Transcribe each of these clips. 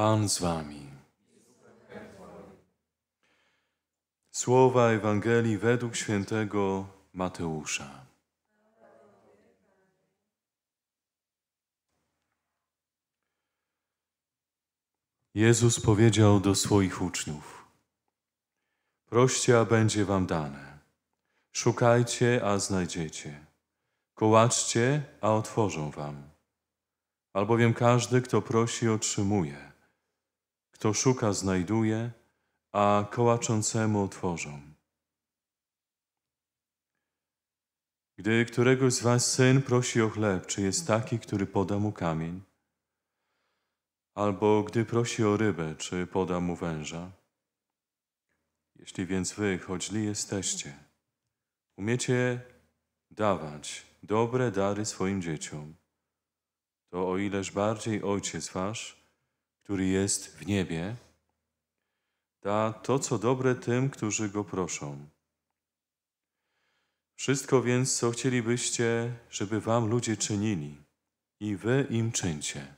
Pan z wami. Słowa Ewangelii według świętego Mateusza. Jezus powiedział do swoich uczniów: Proście, a będzie wam dane. Szukajcie, a znajdziecie. Kołaczcie, a otworzą wam. Albowiem każdy, kto prosi, otrzymuje. Kto szuka, znajduje, a kołaczącemu otworzą. Gdy któregoś z was syn prosi o chleb, czy jest taki, który poda mu kamień? Albo gdy prosi o rybę, czy poda mu węża? Jeśli więc wy, choć źli jesteście, umiecie dawać dobre dary swoim dzieciom, to o ileż bardziej Ojciec Wasz, który jest w niebie, da to, co dobre tym, którzy Go proszą. Wszystko więc, co chcielibyście, żeby Wam ludzie czynili, i Wy im czyńcie.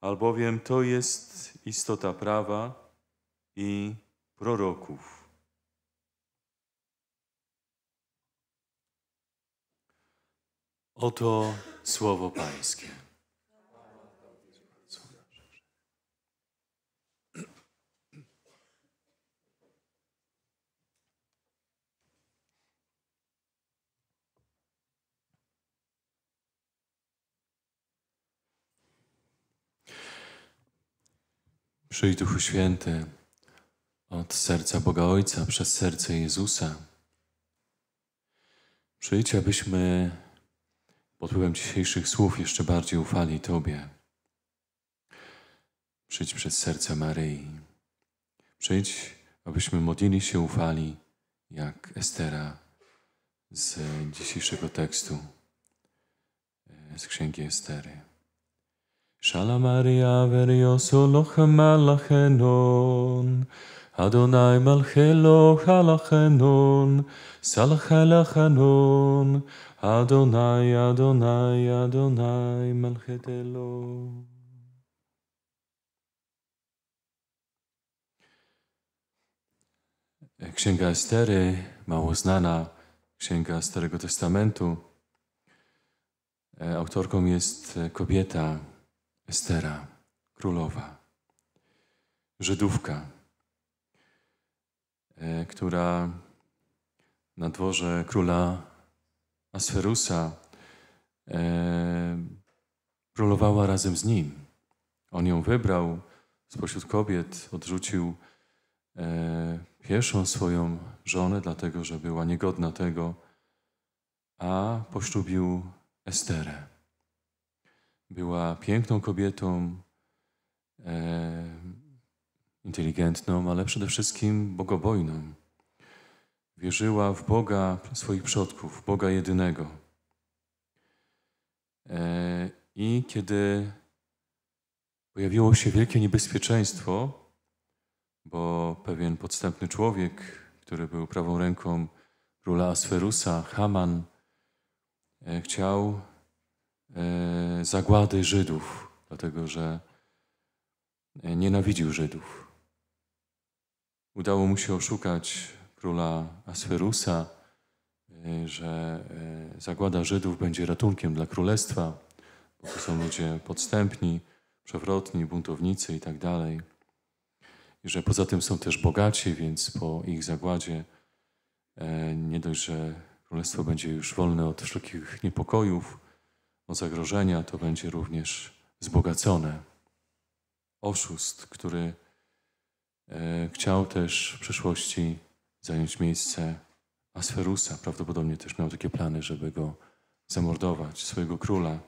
Albowiem to jest istota prawa i proroków. Oto słowo Pańskie. Przyjdź Duchu Święty od serca Boga Ojca przez serce Jezusa. Przyjdź, abyśmy pod wpływem dzisiejszych słów jeszcze bardziej ufali Tobie. Przyjdź przez serce Maryi. Przyjdź, abyśmy modlili się ufali jak Estera z dzisiejszego tekstu z księgi Estery. Shala Maria verioso lochem alachenon, Adonai malchelo halachenon, salachalachanon, Adonai, Adonai, Adonai malchetelo. Księga Estery, mało znana księga Starego Testamentu. Autorką jest kobieta, Estera, królowa, Żydówka, e, która na dworze króla Asferusa e, królowała razem z nim. On ją wybrał spośród kobiet, odrzucił e, pierwszą swoją żonę, dlatego że była niegodna tego, a poślubił Esterę. Była piękną kobietą, e, inteligentną, ale przede wszystkim bogobojną. Wierzyła w Boga swoich przodków, Boga jedynego. E, I kiedy pojawiło się wielkie niebezpieczeństwo, bo pewien podstępny człowiek, który był prawą ręką króla Asferusa, Haman, e, chciał zagłady Żydów, dlatego że e, nienawidził Żydów. Udało mu się oszukać króla Asferusa, e, że zagłada Żydów będzie ratunkiem dla królestwa, bo to są ludzie podstępni, przewrotni, buntownicy i tak. I że poza tym są też bogaci, więc po ich zagładzie nie dość, że królestwo będzie już wolne od wszelkich niepokojów, o zagrożenia, to będzie również wzbogacone. Oszust, który e, chciał też w przyszłości zająć miejsce Asferusa, prawdopodobnie też miał takie plany, żeby go zamordować, swojego króla.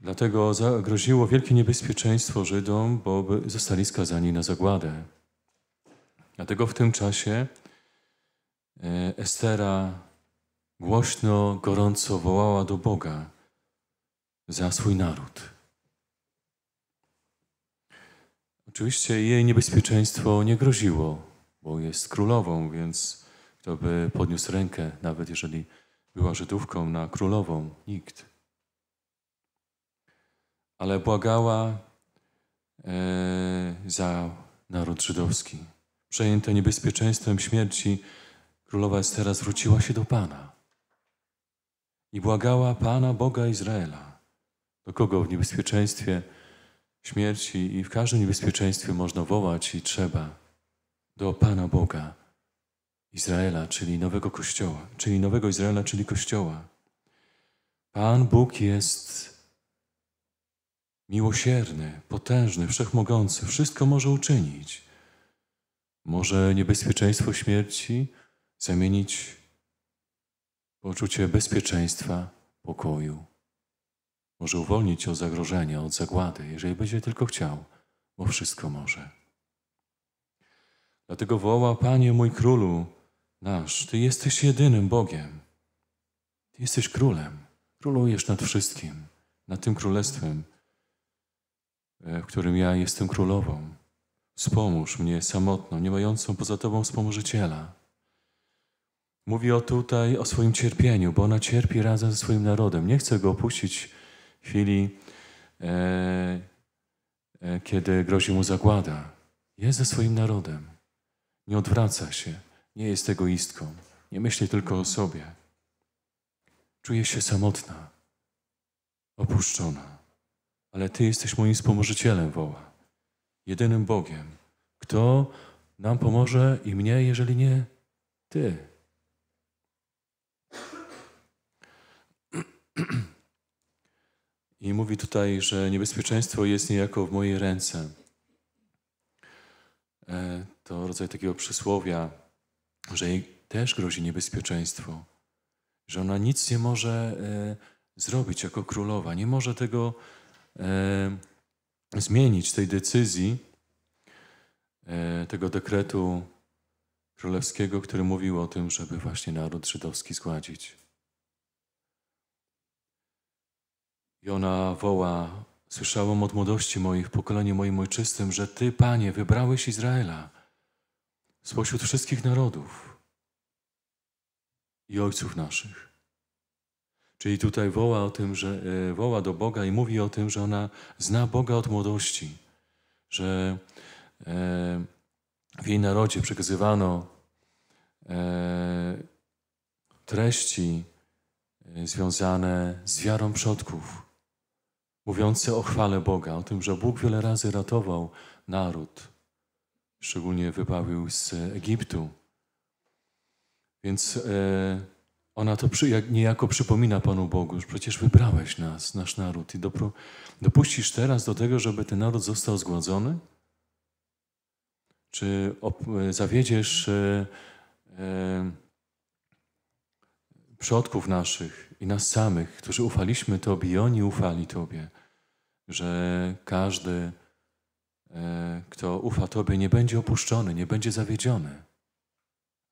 Dlatego zagroziło wielkie niebezpieczeństwo Żydom, bo zostali skazani na zagładę. Dlatego w tym czasie e, Estera głośno, gorąco wołała do Boga za swój naród. Oczywiście jej niebezpieczeństwo nie groziło, bo jest królową, więc kto by podniósł rękę, nawet jeżeli była Żydówką, na królową? Nikt. ale błagała e, za naród żydowski. Przejęta niebezpieczeństwem śmierci, królowa Estera zwróciła się do Pana i błagała Pana Boga Izraela. Do kogo w niebezpieczeństwie śmierci i w każdym niebezpieczeństwie można wołać i trzeba? Do Pana Boga Izraela, czyli nowego Kościoła, czyli nowego Izraela, czyli Kościoła. Pan Bóg jest miłosierny, potężny, wszechmogący, wszystko może uczynić. Może niebezpieczeństwo śmierci zamienić poczucie bezpieczeństwa, pokoju. Może uwolnić od zagrożenia, od zagłady, jeżeli będzie tylko chciał, bo wszystko może. Dlatego woła, Panie mój królu nasz, Ty jesteś jedynym Bogiem. Ty jesteś królem. Królujesz nad wszystkim, nad tym królestwem, e, w którym ja jestem królową. Wspomóż mnie samotną, nie mającą poza Tobą wspomożyciela. Mówi o tutaj o swoim cierpieniu, bo ona cierpi razem ze swoim narodem. Nie chce go opuścić w chwili, e, e, kiedy grozi mu zagłada. Jest ze swoim narodem. Nie odwraca się. Nie jest egoistką. Nie myśli tylko o sobie. Czuje się samotna, opuszczona. Ale Ty jesteś moim wspomożycielem, woła. Jedynym Bogiem. Kto nam pomoże i mnie, jeżeli nie Ty? I mówi tutaj, że niebezpieczeństwo jest niejako w mojej ręce. E, to rodzaj takiego przysłowia, że jej też grozi niebezpieczeństwo, że ona nic nie może e, zrobić jako królowa, nie może tego e, zmienić, tej decyzji, tego dekretu królewskiego, który mówił o tym, żeby właśnie naród żydowski zgładzić. I ona woła, słyszałam od młodości moich, w pokoleniu moim ojczystym, że Ty, Panie, wybrałeś Izraela spośród wszystkich narodów i ojców naszych. Czyli tutaj woła o tym, że e, woła do Boga i mówi o tym, że ona zna Boga od młodości, że e, w jej narodzie przekazywano e, treści związane z wiarą przodków mówiące o chwale Boga, o tym, że Bóg wiele razy ratował naród, szczególnie wybawił z Egiptu. Więc e, ona to przy, jak, niejako przypomina Panu Bogu, że przecież wybrałeś nas, nasz naród i dopuścisz teraz do tego, żeby ten naród został zgładzony? Czy op, zawiedziesz e, e, przodków naszych i nas samych, którzy ufaliśmy Tobie i oni ufali Tobie, że każdy, e, kto ufa Tobie, nie będzie opuszczony, nie będzie zawiedziony.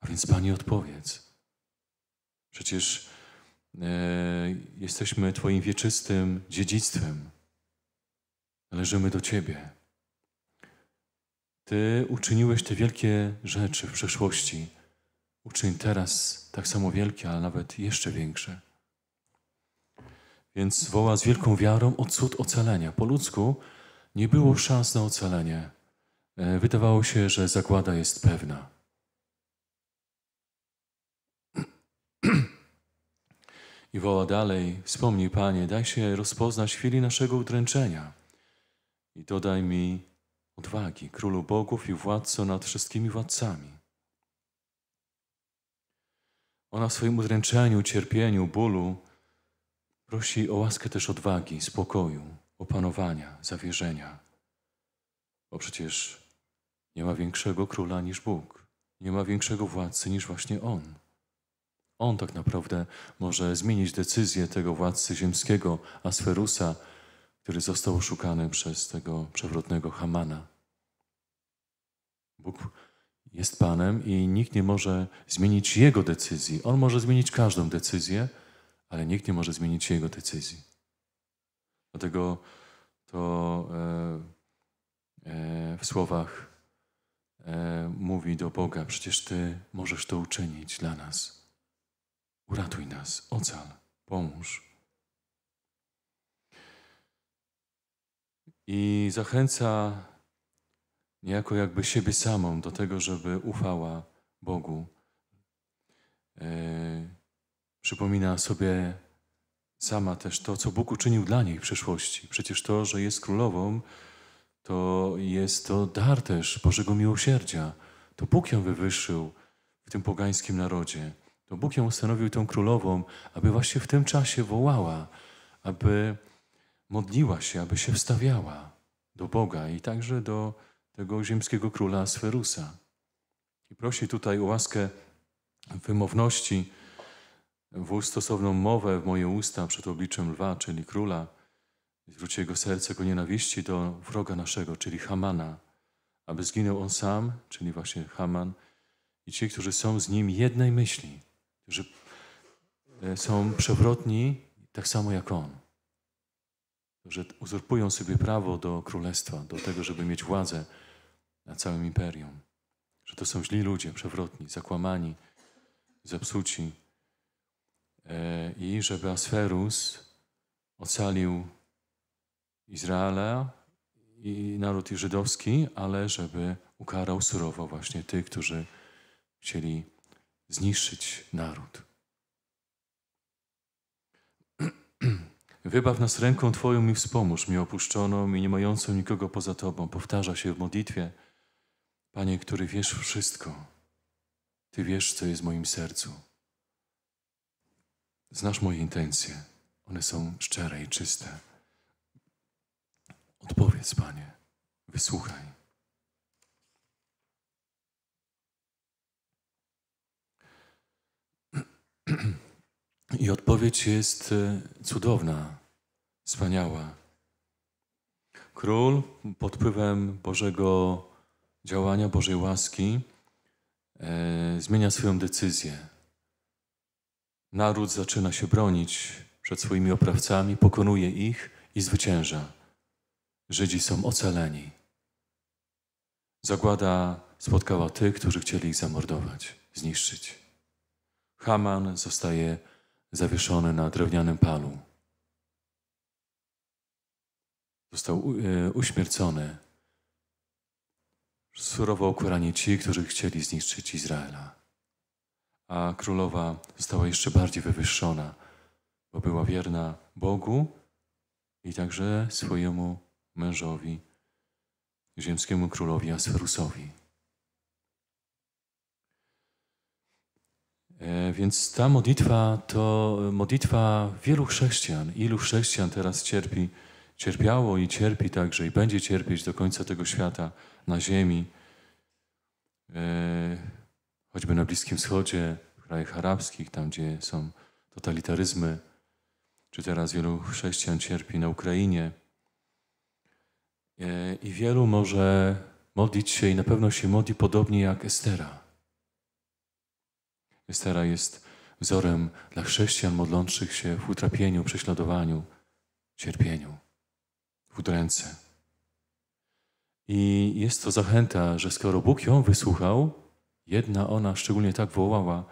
A więc Panie odpowiedz. Przecież e, jesteśmy Twoim wieczystym dziedzictwem. Należymy do Ciebie. Ty uczyniłeś te wielkie rzeczy w przeszłości Uczyń teraz tak samo wielkie, ale nawet jeszcze większe. Więc woła z wielką wiarą o cud ocalenia. Po ludzku nie było szans na ocalenie. E, wydawało się, że zagłada jest pewna. I woła dalej, wspomnij Panie, daj się rozpoznać chwili naszego udręczenia i dodaj mi odwagi, Królu Bogów i Władco nad wszystkimi władcami. Ona w swoim udręczeniu, cierpieniu, bólu prosi o łaskę też odwagi, spokoju, opanowania, zawierzenia. Bo przecież nie ma większego króla niż Bóg. Nie ma większego władcy niż właśnie On. On tak naprawdę może zmienić decyzję tego władcy ziemskiego, Asferusa, który został oszukany przez tego przewrotnego Hamana. Bóg jest Panem i nikt nie może zmienić Jego decyzji. On może zmienić każdą decyzję, ale nikt nie może zmienić Jego decyzji. Dlatego to e, e, w słowach e, mówi do Boga: Przecież Ty możesz to uczynić dla nas. Uratuj nas, ocal, pomóż. i zachęca niejako jakby siebie samą do tego, żeby ufała Bogu. E, przypomina sobie sama też to, co Bóg uczynił dla niej w przeszłości. Przecież to, że jest królową, to jest to dar też Bożego miłosierdzia. To Bóg ją wywyższył w tym pogańskim narodzie. To Bóg ją ustanowił tą królową, aby właśnie w tym czasie wołała, aby modliła się, aby się wstawiała do Boga i także do tego ziemskiego króla Sferusa. I prosi tutaj o łaskę wymowności, włóż stosowną mowę w moje usta przed obliczem lwa, czyli króla. Zwróci jego serce ku nienawiści do wroga naszego, czyli Hamana, aby zginął on sam, czyli właśnie Haman, i ci, którzy są z nim jednej myśli, którzy e, są przewrotni tak samo jak on, że uzurpują sobie prawo do królestwa, do tego, żeby mieć władzę nad całym imperium. Że to są źli ludzie, przewrotni, zakłamani, zepsuci. E, I żeby Asferus ocalił Izraela i naród żydowski, ale żeby ukarał surowo właśnie tych, którzy chcieli zniszczyć naród. Wybaw nas ręką Twoją i wspomóż mi opuszczoną i nie mającą nikogo poza Tobą. Powtarza się w modlitwie. Panie, który wiesz wszystko, Ty wiesz, co jest w moim sercu. Znasz moje intencje. One są szczere i czyste. Odpowiedz, Panie. Wysłuchaj. I odpowiedź jest e, cudowna, wspaniała. Król pod wpływem Bożego działania, Bożej łaski e, zmienia swoją decyzję. Naród zaczyna się bronić przed swoimi oprawcami, pokonuje ich i zwycięża. Żydzi są ocaleni. Zagłada spotkała tych, którzy chcieli ich zamordować, zniszczyć. Haman zostaje zawieszony na drewnianym palu. Został e, uśmiercony. Surowo ukarani ci, którzy chcieli zniszczyć Izraela. A królowa została jeszcze bardziej wywyższona, bo była wierna Bogu i także swojemu mężowi, ziemskiemu królowi Asferusowi. E, więc ta modlitwa to modlitwa wielu chrześcijan. Ilu chrześcijan teraz cierpi, cierpiało i cierpi także i będzie cierpieć do końca tego świata na ziemi, e, choćby na Bliskim Wschodzie, w krajach arabskich, tam gdzie są totalitaryzmy, czy teraz wielu chrześcijan cierpi na Ukrainie. E, I wielu może modlić się i na pewno się modli podobnie jak Estera. Estera jest wzorem dla chrześcijan modlących się w utrapieniu, prześladowaniu, cierpieniu, udręce. I jest to zachęta, że skoro Bóg ją wysłuchał, jedna ona szczególnie tak wołała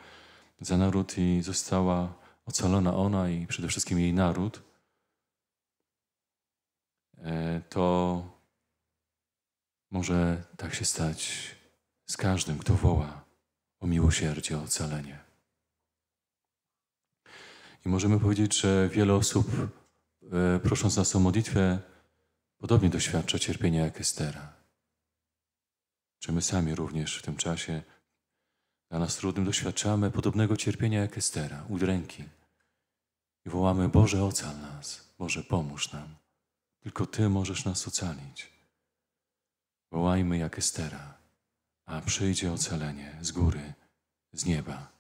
za naród i została ocalona ona i przede wszystkim jej naród, e, to może tak się stać z każdym, kto woła o miłosierdzie, o ocalenie. I możemy powiedzieć, że wiele osób, e, prosząc nas o modlitwę, podobnie doświadcza cierpienia jak Estera. Czy my sami również w tym czasie dla nas trudnym doświadczamy podobnego cierpienia jak Estera, udręki. I wołamy, Boże, ocal nas, Boże, pomóż nam. Tylko Ty możesz nas ocalić. Wołajmy jak Estera a przyjdzie ocalenie z góry, z nieba.